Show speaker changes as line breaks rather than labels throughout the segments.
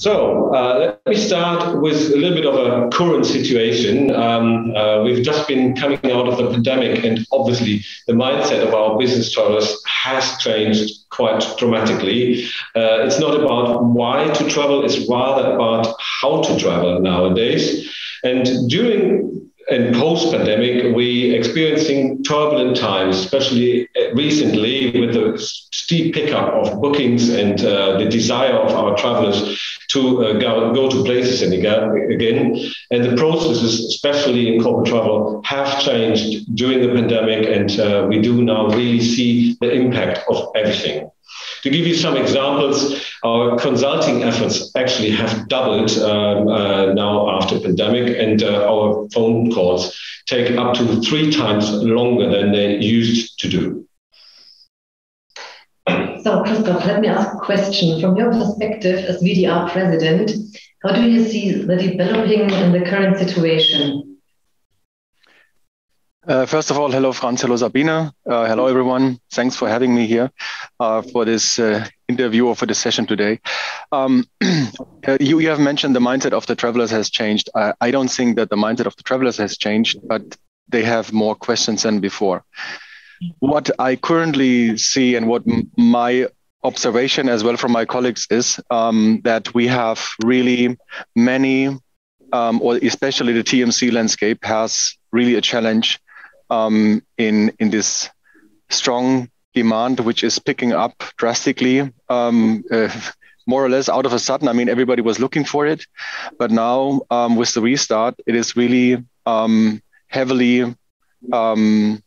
So uh, let me start with a little bit of a current situation. Um, uh, we've just been coming out of the pandemic, and obviously the mindset of our business travelers has changed quite dramatically. Uh, it's not about why to travel; it's rather about how to travel nowadays. And during and post-pandemic, we experiencing turbulent times, especially recently with the steep pickup of bookings and uh, the desire of our travelers to uh, go, go to places again. And the processes, especially in corporate travel, have changed during the pandemic, and uh, we do now really see the impact of everything. To give you some examples, our consulting efforts actually have doubled um, uh, now after pandemic, and uh, our phone calls take up to three times longer than they used to do.
So, Christoph, let me ask a question. From your perspective as VDR president, how do you see the developing in the current situation?
Uh, first of all, hello, Franz. Hello, Sabine. Uh, hello, everyone. Thanks for having me here uh, for this uh, interview or for the session today. Um, uh, you, you, have mentioned the mindset of the travelers has changed. I, I, don't think that the mindset of the travelers has changed, but they have more questions than before. What I currently see and what my observation as well from my colleagues is um, that we have really many, um, or especially the TMC landscape has really a challenge um, in in this strong demand, which is picking up drastically, um, uh, more or less out of a sudden. I mean, everybody was looking for it, but now um, with the restart, it is really um, heavily um,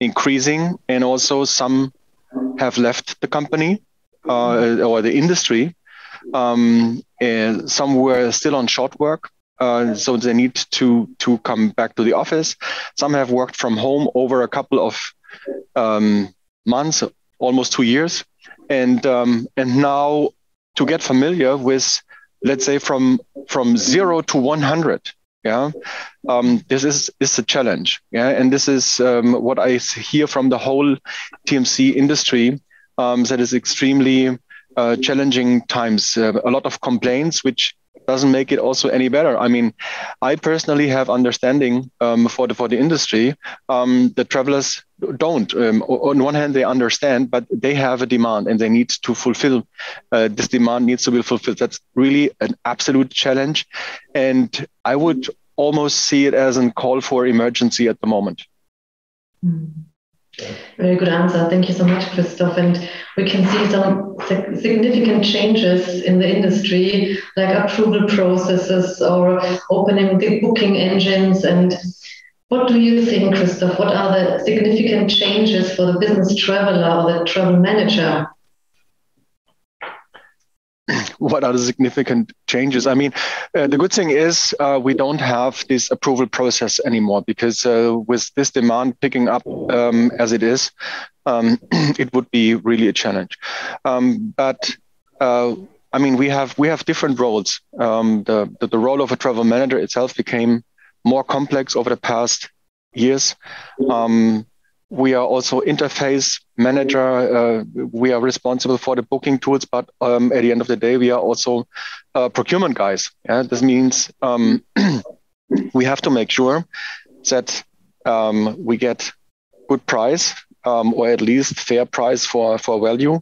increasing, and also some have left the company uh, or the industry. Um, and some were still on short work uh, so they need to to come back to the office. Some have worked from home over a couple of um, months, almost two years, and um, and now to get familiar with, let's say from from zero to one hundred. Yeah, um, this is is a challenge. Yeah, and this is um, what I hear from the whole TMC industry. Um, that is extremely uh, challenging times. Uh, a lot of complaints, which doesn't make it also any better. I mean, I personally have understanding um, for the for the industry. Um, the travelers don't. Um, on one hand, they understand, but they have a demand and they need to fulfill. Uh, this demand needs to be fulfilled. That's really an absolute challenge, and I would almost see it as a call for emergency at the moment.
Mm. Very good answer. Thank you so much, Christoph. And we can see some significant changes in the industry, like approval processes or opening the booking engines. And what do you think, Christoph? What are the significant changes for the business traveler or the travel manager?
what are the significant changes? I mean, uh, the good thing is uh, we don't have this approval process anymore because uh, with this demand picking up um, as it is, um, it would be really a challenge. Um, but uh, I mean, we have we have different roles. Um, the, the, the role of a travel manager itself became more complex over the past years. Um, we are also interface manager. Uh, we are responsible for the booking tools, but um, at the end of the day, we are also uh, procurement guys. Yeah? This means um, we have to make sure that um, we get good price um, or at least fair price for, for value.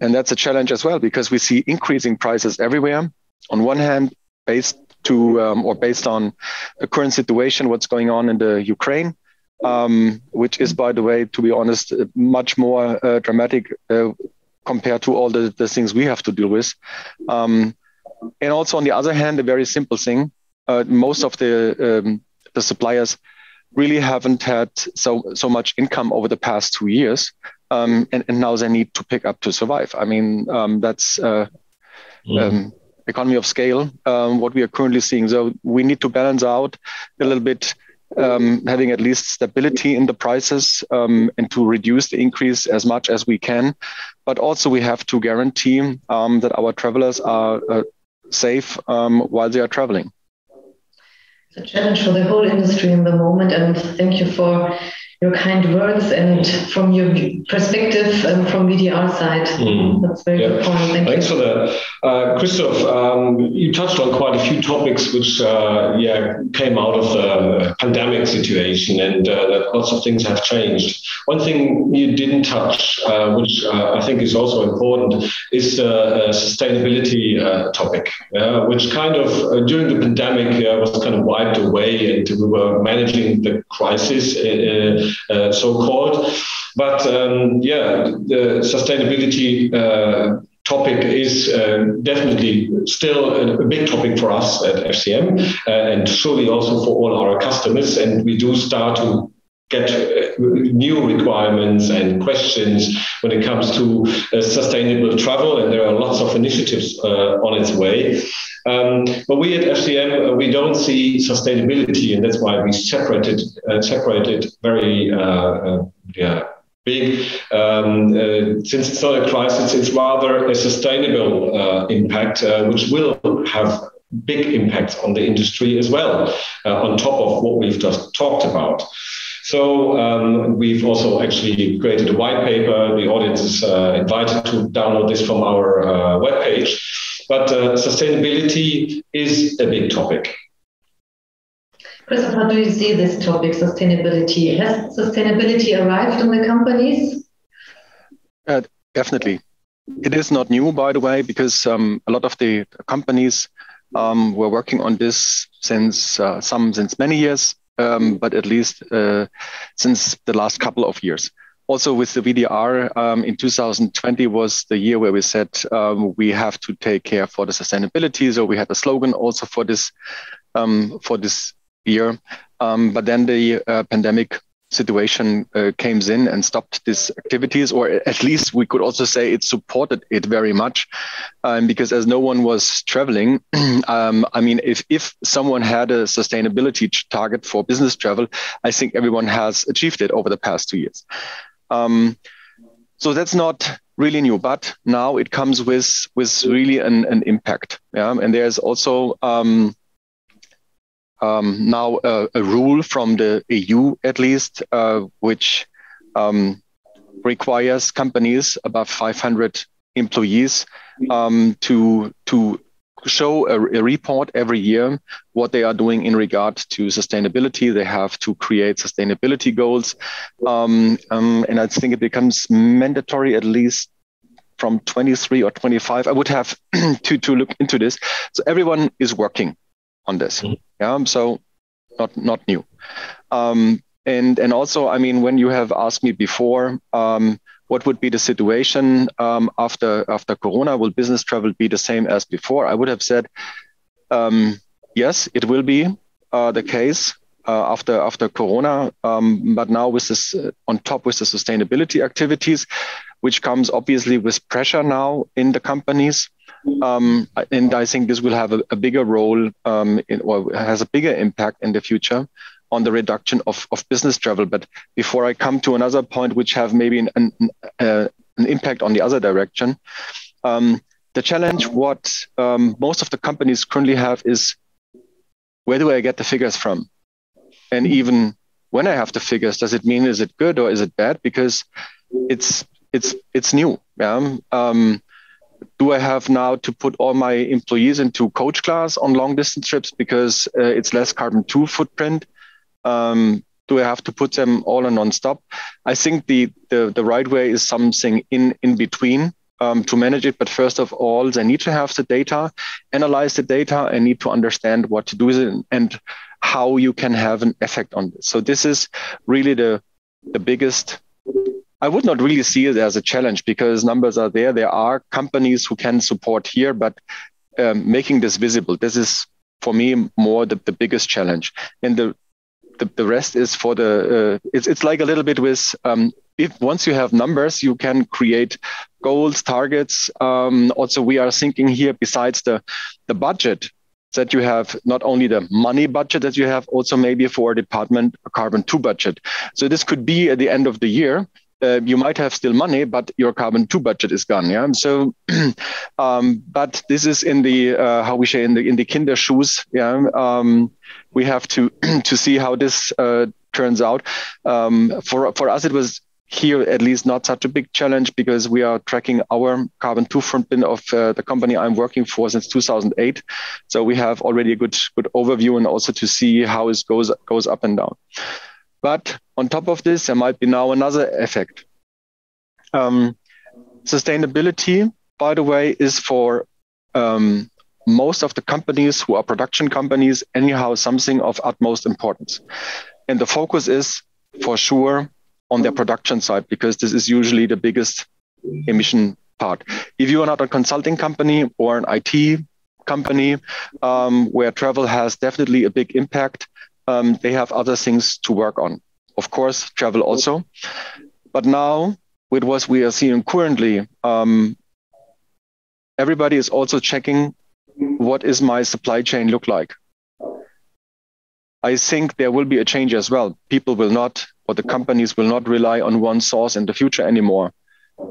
And that's a challenge as well because we see increasing prices everywhere. On one hand, based to um, or based on the current situation, what's going on in the Ukraine um, which is, by the way, to be honest, much more uh, dramatic uh, compared to all the, the things we have to deal with. Um, and also, on the other hand, a very simple thing: uh, most of the um, the suppliers really haven't had so so much income over the past two years, um, and, and now they need to pick up to survive. I mean, um, that's uh, mm. economy of scale. Um, what we are currently seeing. So we need to balance out a little bit um, having at least stability in the prices um, and to reduce the increase as much as we can. But also, we have to guarantee um, that our travelers are uh, safe um, while they are traveling.
It's a challenge for the whole industry in the moment, and thank you for your kind words and from your perspective um, from VDR side. Mm. That's very yeah. good point. Thank
Thanks
you.
for that. Uh, Christoph, um, you touched on quite a few topics which uh, yeah, came out of the pandemic situation and uh, lots of things have changed. One thing you didn't touch, uh, which uh, I think is also important, is the sustainability uh, topic, which kind of during the pandemic was kind of wiped away and we were managing the crisis uh, so called. But um, yeah, the sustainability uh, topic is uh, definitely still a, a, big topic for us at FCM uh, and surely also for all our customers. And we do start to get uh, new requirements and questions when it comes to uh, sustainable travel. And there are lots of initiatives uh, on its way. Um, but we at FCM, uh, we don't see sustainability, and that's why we separated uh, separated very uh, uh yeah big. Um, uh, since it's not a crisis, it's rather a sustainable uh, impact, which will have big impacts on the industry as well, on top of what we've just talked about. So um, we've also actually created a white paper. The audience is invited to download this from our webpage. But uh, sustainability is a big topic.
Christoph, how do you see this topic, sustainability? Has sustainability arrived in the companies?
Uh, definitely. It is not new, by the way, because um, a lot of the companies um, were working on this since uh, some since many years, um, but at least uh, since the last couple of years also with the VDR um, in 2020 was the year where we said um, we have to take care for the sustainability. So we had a slogan also for this um, for this year. Um, but then the uh, pandemic situation uh, came in and stopped these activities, or at least we could also say it supported it very much, um, because as no one was traveling, um, I mean, if if someone had a sustainability target for business travel, I think everyone has achieved it over the past two years. Um, so that's not really new, but now it comes with with really an, an impact. Yeah, and there's also um, um, now a, rule from the EU at least, uh, which um, requires companies above 500 employees um, to to show a, a, report every year what they are doing in regard to sustainability. They have to create sustainability goals. Um, um, and I think it becomes mandatory at least from 23 or 25. I would have to, to look into this. So everyone is working on this. Mm-hmm. Yeah. So not, not new. Um, and, and also, I mean, when you have asked me before, um, what would be the situation um, after after Corona? Will business travel be the same as before? I would have said um, yes, it will be uh, the case uh, after after Corona. Um, but now with this uh, on top with the sustainability activities, which comes obviously with pressure now in the companies. Um, and I think this will have a, a bigger role um, in, or has a bigger impact in the future on the reduction of, of business travel. But before I come to another point, which have maybe an, an, uh, an impact on the other direction, um, the challenge what um, most of the companies currently have is where do I get the figures from? And even when I have the figures, does it mean is it good or is it bad? Because it's it's it's new. Yeah. Um, do I have now to put all my employees into coach class on long distance trips because uh, it's less carbon two footprint? Um, do I have to put them all on non-stop? I think the, the, the right way is something in, in between um, to manage it. But first of all, they need to have the data, analyze the data, and need to understand what to do with it and how you can have an effect on this. So this is really the, the biggest I would not really see it as a challenge because numbers are there. There are companies who can support here, but um, making this visible, this is for me more the, the biggest challenge. And the the, the rest is for the uh, it's it's like a little bit with um, if once you have numbers you can create goals targets um, also we are thinking here besides the the budget that you have not only the money budget that you have also maybe for a department a carbon 2 budget so this could be at the end of the year uh, you might have still money, but your carbon two budget is gone. Yeah. So, um, but this is in the uh, how we say in the in the kinder shoes. Yeah. Um, we have to to see how this uh, turns out. Um, for for us, it was here at least not such a big challenge because we are tracking our carbon two footprint of uh, the company I'm working for since 2008. So we have already a good good overview and also to see how it goes goes up and down. But on top of this, there might be now another effect. Um, sustainability, by the way, is for um, most of the companies who are production companies anyhow something of utmost importance. And the focus is for sure on their production side because this is usually the biggest emission part. If you are not a consulting company or an IT company um, where travel has definitely a big impact, um, they have other things to work on. Of course, travel also. But now, with what we are seeing currently, um, everybody is also checking what is my supply chain look like. I think there will be a change as well. People will not or the companies will not rely on one source in the future anymore,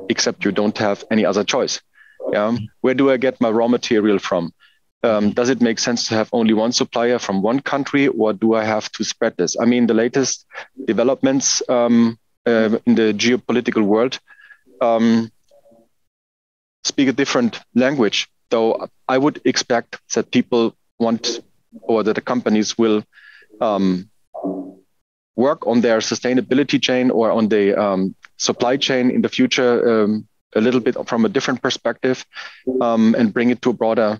except you don't have any other choice. Yeah. Where do I get my raw material from? Um, does it make sense to have only one supplier from one country, or do I have to spread this? I mean, the latest developments um, uh, in the geopolitical world um, speak a different language. Though I would expect that people want, or that the companies will um, work on their sustainability chain or on the um, supply chain in the future um, a little bit from a different perspective and bring it to a broader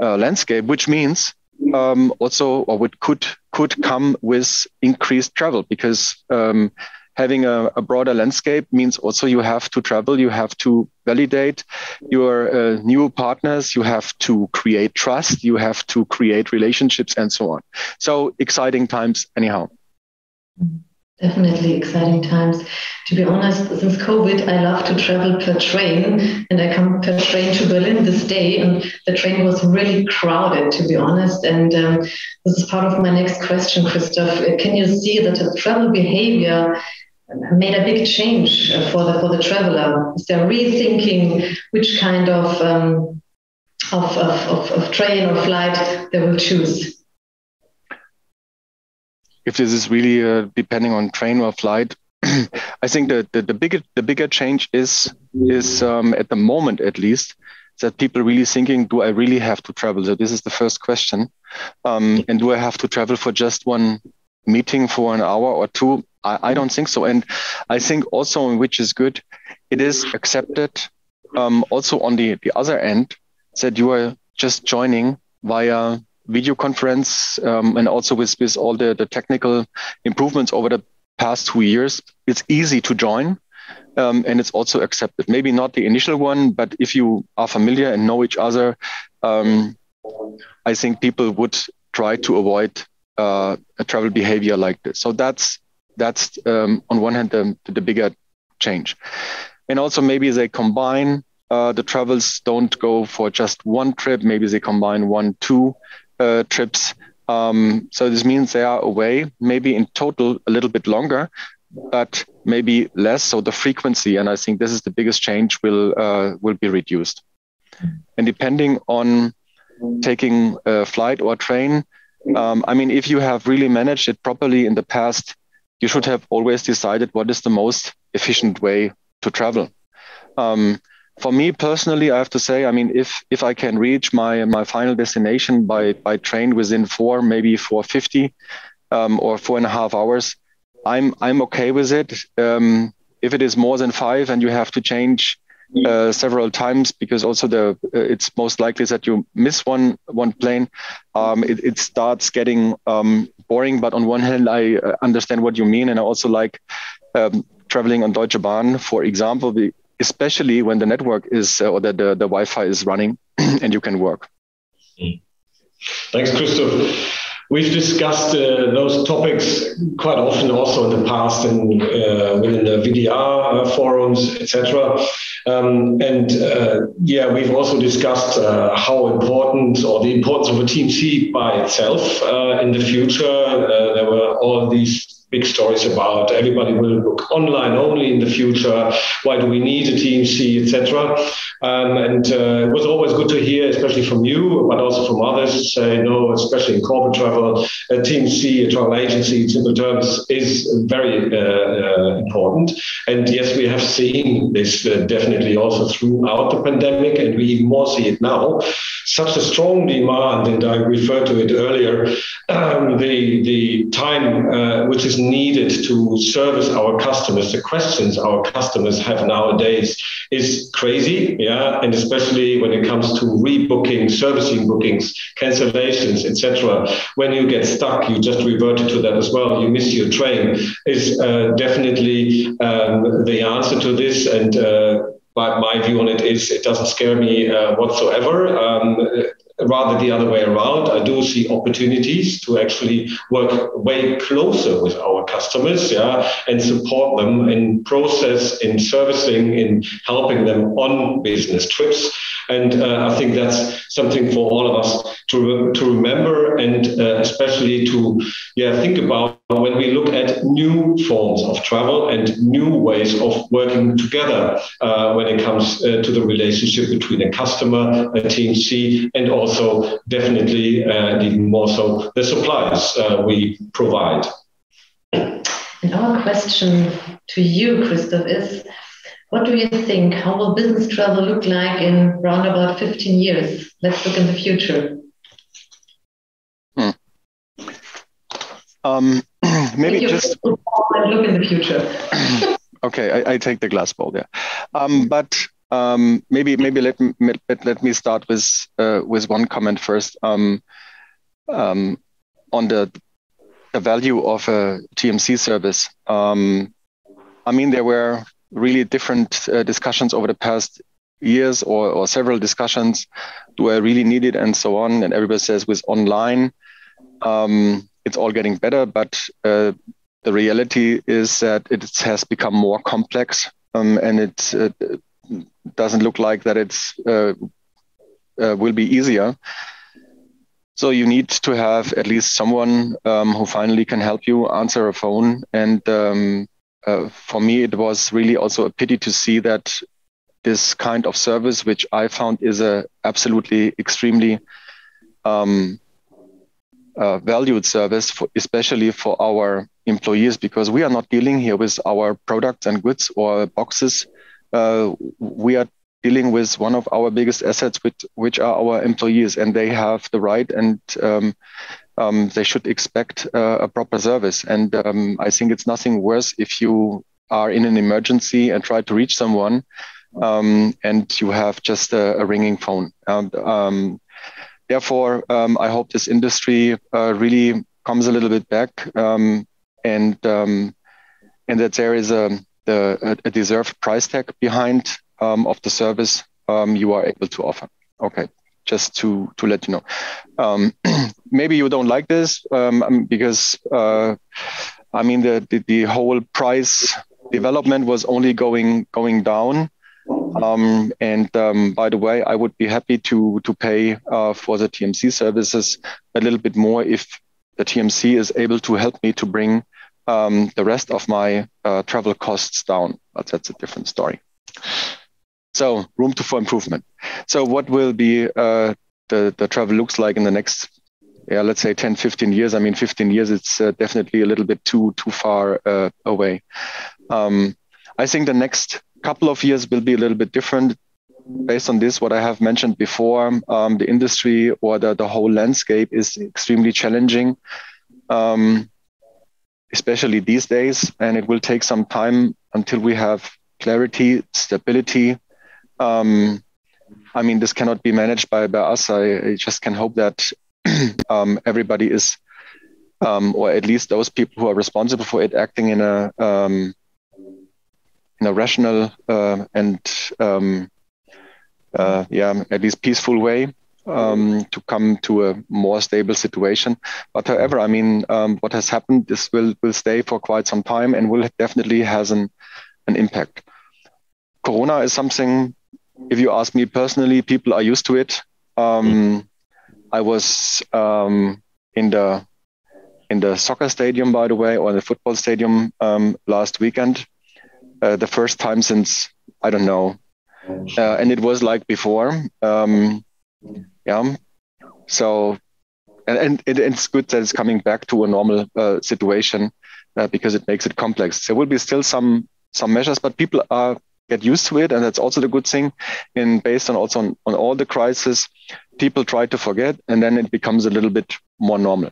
uh, landscape, which means um, also or what could could come with increased travel because um, having a, a, broader landscape means also you have to travel, you have to validate your uh, new partners, you have to create trust, you have to create relationships, and so on. So exciting times, anyhow.
Definitely exciting times. To be honest, since COVID, I love to travel per train, and I come per train to Berlin this day, and the train was really crowded, to be honest. And um, this is part of my next question, Christoph. Can you see that the travel behavior made a big change for the for the traveler? Is there rethinking which kind of um, of, of, of, of train or flight they will choose?
If this is really uh, depending on train or flight. I think the, the, the bigger the bigger change is is um, at the moment at least that people really thinking, do I really have to travel? So this is the first question, um, and do I have to travel for just one meeting for an hour or two? I, I don't think so, and I think also which is good, it is accepted um, also on the the other end that you are just joining via video conference um, and also with, with all the, the technical improvements over the past two years, it's easy to join. Um, and it's also accepted. Maybe not the initial one, but if you are familiar and know each other, um, I think people would try to avoid uh, a travel behavior like this. So that's that's um, on one hand the, the bigger change, and also maybe they combine uh, the travels. Don't go for just one trip. Maybe they combine one, two, uh, trips. Um, so this means they are away, maybe in total a little bit longer, but maybe less. So the frequency, and I think this is the biggest change, will uh, will be reduced. And depending on taking a flight or train, um, I mean, if you have really managed it properly in the past, you should have always decided what is the most efficient way to travel. Um, for me personally, I have to say, I mean, if if I can reach my my final destination by by train within four, maybe four fifty, um, or four and a half hours, I'm I'm okay with it. Um, if it is more than five and you have to change uh, several times because also the uh, it's most likely that you miss one one plane, um, it, it starts getting um, boring. But on one hand, I uh, understand what you mean, and I also like um, traveling on Deutsche Bahn, for example, especially when the network is uh, or the, the, Wi-Fi is running and you can work.
Thanks, Christoph. We've discussed uh, those topics quite often, also in the past, and uh, within the VDR uh, forums, etc. Um, and uh, yeah, we've also discussed uh, how important, or the importance of a TMC by itself in the future. there were all these big stories about everybody will book online only in the future. Why do we need a TMC, etc. Um, and uh, it was always good to hear, especially from you, but also from others, say no, especially in corporate travel, a TMC, a travel agency, in simple terms, is very uh, uh, important. And yes, we have seen this uh, definitely also throughout the pandemic, and we even more see it now. Such a strong demand, and I referred to it earlier, um, the, the time uh, which is needed to service our customers, the questions our customers have nowadays is crazy, yeah, and especially when it comes to rebooking, servicing bookings, cancellations, etc. When you get stuck, you just reverted to that as well. You miss your train is uh, definitely um, the answer to this, and uh, my, my view on it is it doesn't scare me uh, whatsoever. Um, rather the other way around. I do see opportunities to actually work way closer with our customers, yeah, and support them in process, in servicing, in helping them on business trips. And uh, I think that's something for all of us to, to remember and uh, especially to yeah, think about when we look at new forms of travel and new ways of working together uh, when it comes uh, to the relationship between a customer, a TMC, and also definitely uh, even more so the suppliers uh, we provide.
And our question to you, Christoph, is what do you think? How will business travel look like in around about 15 years? Let's look in the future.
Hmm. Um, maybe just
look in the future.
okay, I, I, take the glass bowl there, um, but um, maybe maybe let me let, let me start with uh, with one comment first um, um, on the the value of a TMC service. Um, I mean, there were really different uh, discussions over the past years or, or several discussions do I really need it and so on. And everybody says with online, um, it's all getting better, but uh, the reality is that it has become more complex um, and it uh, doesn't look like that it's uh, uh, will be easier. So you need to have at least someone um, who finally can help you answer a phone and um, uh, for me, it was really also a pity to see that this kind of service, which I found is a absolutely extremely um, uh, valued service, for, especially for our employees, because we are not dealing here with our products and goods or boxes. Uh, we are dealing with one of our biggest assets, which, which are our employees, and they have the right and um, um, they should expect uh, a proper service. And um, I think it's nothing worse if you are in an emergency and try to reach someone um, and you have just a, a ringing phone. And, um, therefore, um, I hope this industry uh, really comes a little bit back um, and and that there is a, a, a deserved price tag behind of the service you are able to offer. Okay just to to let you know. Um, maybe you don't like this um, um, because uh, I mean the, the, the whole price development was only going going down. Um, and um, by the way, I would be happy to to pay uh, for the TMC services a little bit more if the TMC is able to help me to bring um, the rest of my uh, travel costs down. But that's a different story. So room to for improvement. So what will be uh, the, the travel looks like in the next, yeah, let's say 10, 15 years. I mean, 15 years, it's uh, definitely a little bit too, too far uh, away. Um, I think the next couple of years will be a little bit different based on this, what I have mentioned before, um, the industry or the, the whole landscape is extremely challenging, um, especially these days. And it will take some time until we have clarity, stability, um, I mean, this cannot be managed by, by us. I, I just can hope that um, everybody is, um, or at least those people who are responsible for it, acting in a um, in a rational uh, and um, uh, yeah, at least peaceful way um, to come to a more stable situation. But however, I mean, um, what has happened, this will will stay for quite some time and will definitely has an an impact. Corona is something if you ask me personally, people are used to it. Um, I was um, in the in the soccer stadium, by the way, or the football stadium um, last weekend. Uh, the first time since I don't know, uh, and it was like before. Um, yeah, so and, and it, it's good that it's coming back to a normal uh, situation uh, because it makes it complex. There will be still some some measures, but people are get used to it, and that's also the good thing. And based on also on, on all the crisis, people try to forget, and then it becomes a little bit more normal.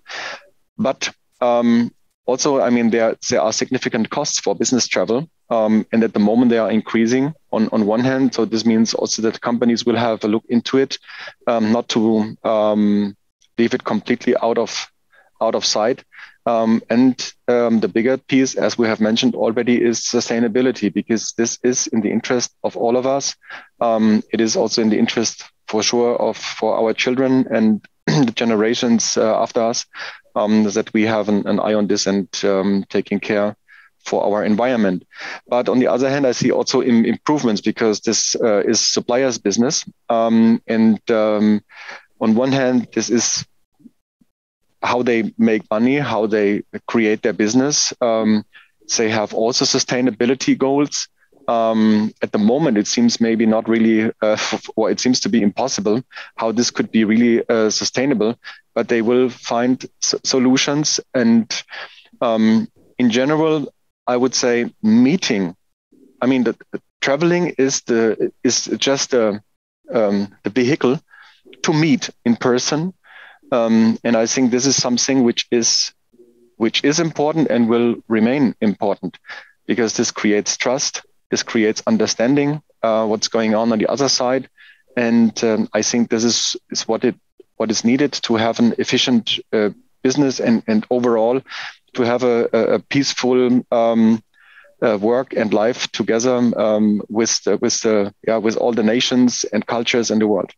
But um, also, I mean, there there are significant costs for business travel, um, and at the moment they are increasing. On on one hand, so this means also that companies will have a look into it, um, not to um, leave it completely out of out of sight. Um, and um, the bigger piece, as we have mentioned already, is sustainability, because this is in the interest of all of us. Um, it is also in the interest, for sure, of for our children and the generations uh, after us um, that we have an, an, eye on this and um, taking care for our environment. But on the other hand, I see also Im- improvements because this uh, is suppliers' business, um, and on one hand, this is how they make money, how they create their business. Um, they have also sustainability goals. Um, at the moment, it seems maybe not really, uh, or it seems to be impossible how this could be really uh, sustainable, but they will find s- solutions. And um, in general, I would say meeting. I mean, the, the traveling is the is just a, um, the vehicle to meet in person um, and I think this is something which is which is important and will remain important because this creates trust, this creates understanding uh, what's going on on the other side, and um, I think this is is what it what is needed to have an efficient uh, business and and overall to have a, a peaceful um, uh, work and life together um, with the, with the yeah with all the nations and cultures in the world.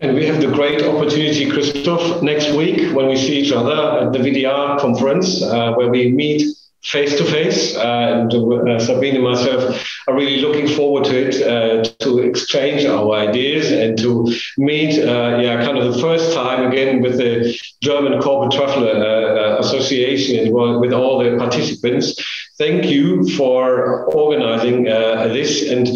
And we have the great opportunity, Christoph, next week when we see each other at the VDR conference, uh, where we meet face to face. And uh, Sabine and myself are really looking forward to it, uh, to exchange our ideas and to meet, uh, yeah, kind of the first time again with the German Corporate Traveler uh, uh, Association and with all the participants. Thank you for organizing uh, this and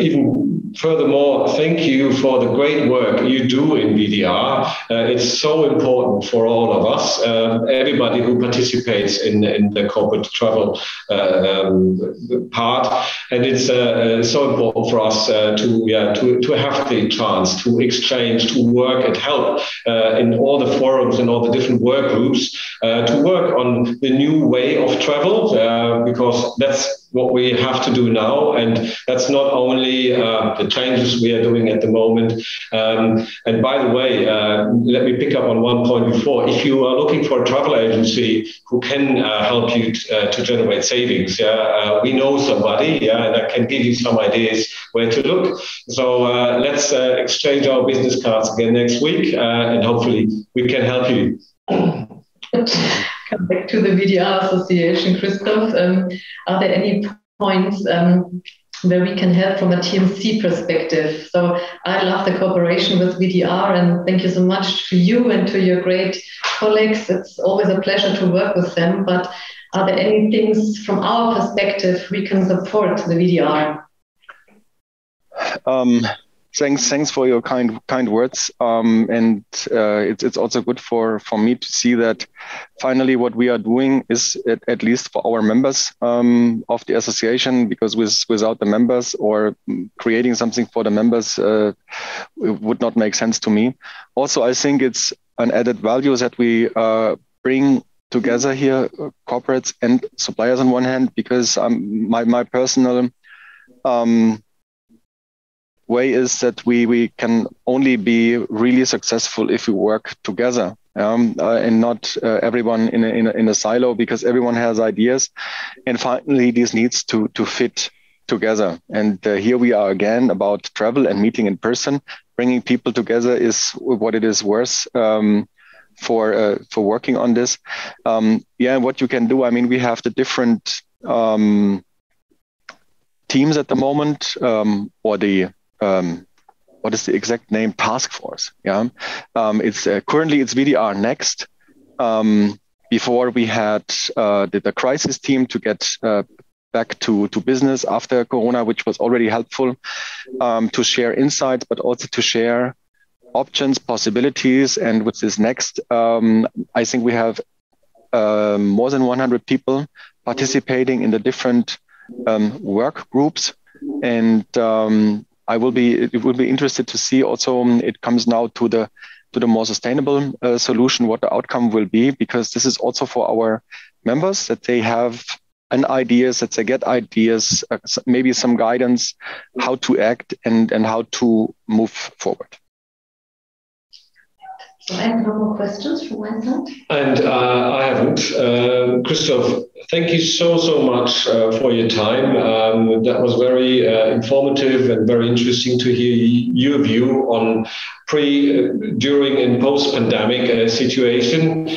even furthermore, thank you for the great work you do in VDR. it's so important for all of us, um, everybody who participates in, in the corporate travel um, part. And it's uh, so important for us uh, to, yeah, to, to have the chance to exchange, to work and help uh, in all the forums forums and all the different work groups uh, to work on the new way of travel uh, because that's what we have to do now. And that's not only uh, the changes we are doing at the moment. Um, and by the way, uh, let me pick up on one point before. If you are looking for a travel agency who can uh, help you t- uh, to generate savings, yeah, uh, we know somebody, yeah, and I can give you some ideas where to look. So uh, let's exchange our business cards again next week, and hopefully we can help you.
come back to the VDR Association, Christoph. Um, are there any points um, where we can help from a TMC perspective? So I love the cooperation with VDR and thank you so much to you and to your great colleagues. It's always a pleasure to work with them. But are there any things from our perspective we can support the VDR?
Um, thanks thanks for your kind kind words. Um, and uh, it's it's also good for for me to see that finally what we are doing is at, at least for our members um, of the association because with without the members or creating something for the members uh, would not make sense to me. Also i think it's an added value that we uh, bring together here corporates and suppliers on one hand because um, my my personal um, way is that we, we can only be really successful if we work together um, uh, and not uh, everyone in a, in, a, in a silo because everyone has ideas. And finally, this needs to, to fit together. And uh, here we are again about travel and meeting in person. Bringing people together is what it is worth. Um, for uh, for working on this, um, yeah. What you can do, I mean, we have the different um, teams at the moment, um, or the um, what is the exact name task force yeah um, it's uh, currently it's vdr next Um, before we had uh, the, the, crisis team to get uh, back to, to business after Corona, which was already helpful um, to share insights, but also to share options, possibilities. And with this next, um, I think we have uh, more than 100 people participating in the different um, work groups. And um, I will be it will be interested to see also um, it comes now to the to the more sustainable uh, solution what the outcome will be because this is also for our members that they have an ideas that they get ideas uh, maybe some guidance how to act and and how to move forward
so I have no more questions from my side.
And uh, I haven't. Uh, Christoph, thank you so, so much uh, for your time. Um, that was very uh, informative and very interesting to hear your view on pre, during, and post pandemic uh, situation.